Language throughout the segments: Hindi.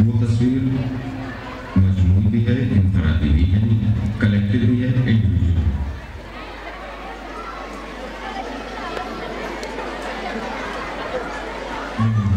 वो तस्वीर मजमून भी है इंफरादी भी है कलेक्टिव भी है इंडिविजुअल भी है।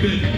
good.